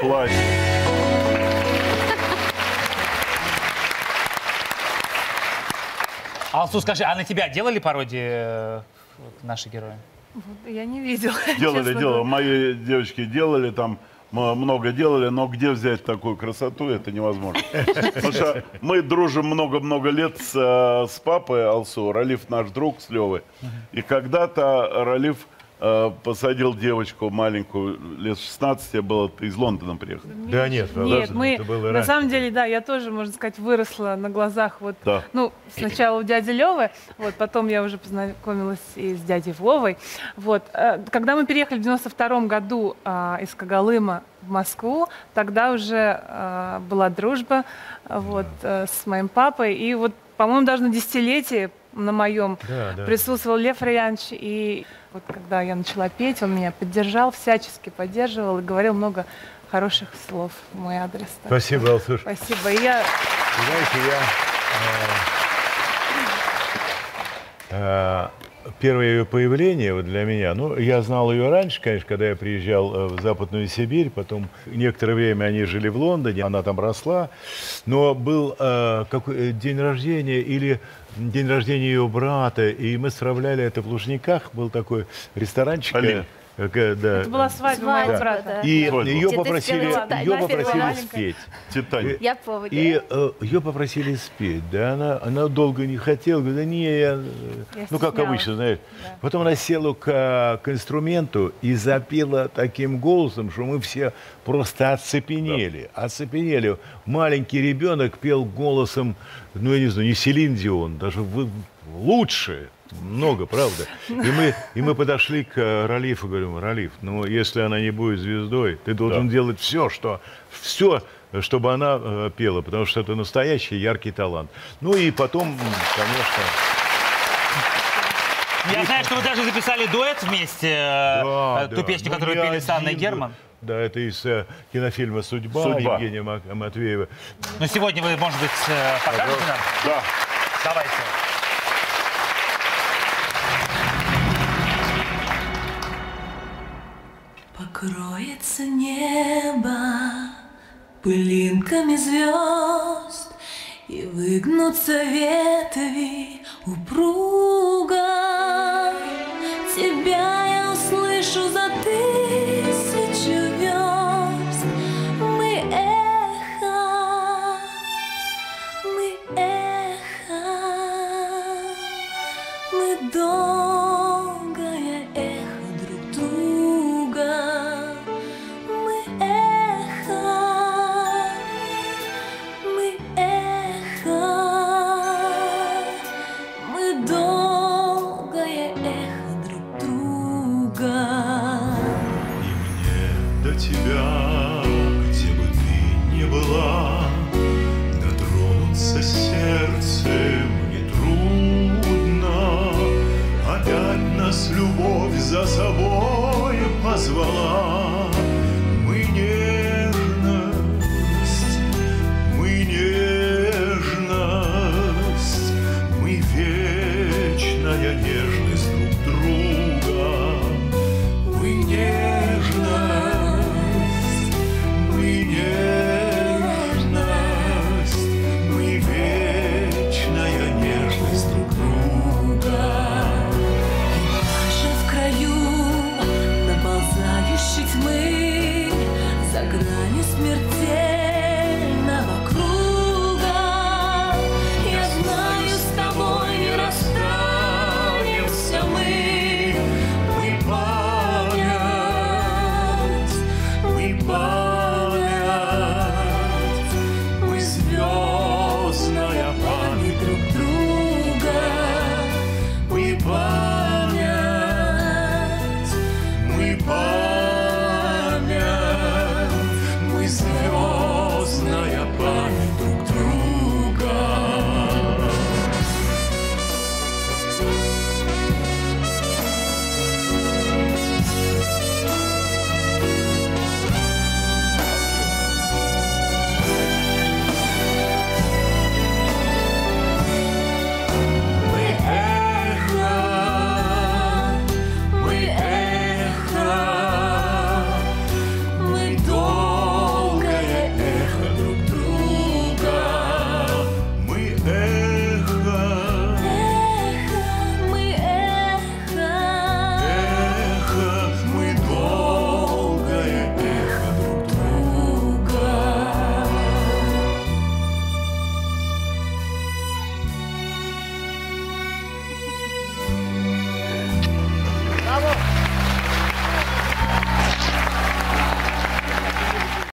платье. Алсу, скажи, а на тебя делали пародии э, наши герои? Я не видела. Делали, делали. Мои девочки делали там, много делали, но где взять такую красоту, это невозможно. Потому что мы дружим много-много лет с, э, с папой Алсу. Ралиф наш друг с Левой. И когда-то Ралиф посадил девочку маленькую, лет 16 я был, из Лондона приехал. Да нет, Нет, мы, это было на раньше. самом деле, да, я тоже, можно сказать, выросла на глазах вот, Да. ну, сначала у дяди Левы, вот, потом я уже познакомилась и с дядей Вовой, вот. Э, Когда мы переехали в 92 году а, из Когалыма в Москву, тогда уже а, была дружба, вот, э, с моим папой, и вот, по-моему, даже на десятилетие на моем Да, да. присутствовал Лев Раянович, и вот когда я начала петь, он меня поддержал, всячески поддерживал и говорил много хороших слов в мой адрес. Так Спасибо, Алсуш. Спасибо. И я Знаете, я... э, э, Первое ее появление вот для меня, ну, я знал ее раньше, конечно, когда я приезжал э, в Западную Сибирь, потом некоторое время они жили в Лондоне, она там росла, но был э, какой, день рождения или день рождения ее брата, и мы справляли это в Лужниках, был такой ресторанчик. Алина. Да, это была свадьба моего Свадьба, брата. да. и Свадьба. ее попросили, спела, да, ее да, попросили спеть. Титаник. Я помню. И э, ее попросили спеть, да, она, она долго не хотела, говорит, да не, я, э, Я ну как обычно, знаешь. Да. Потом она села к, к инструменту и запела таким голосом, что мы все просто оцепенели, оцепенели. Маленький ребенок пел голосом, ну я не знаю, не Селин Дион, даже вы- лучше, много, правда. И мы, и мы подошли к э, Ралифу, говорим, Ралиф, ну если она не будет звездой, ты должен Да. делать все, что, все, чтобы она э, пела, потому что это настоящий яркий талант. Ну и потом, конечно, Я знаю, что вы даже записали дуэт вместе, э, да, э, ту да. песню, Ну, которую пели с Анной один Герман. Да, это из э, кинофильма «Судьба», «Судьба». Евгения Мак- Матвеева. Но сегодня вы, может быть, покажете нам? Да. Давайте. Покроется небо пылинками звезд И выгнутся ветви упруго. Тебя вечная нежность друг друга.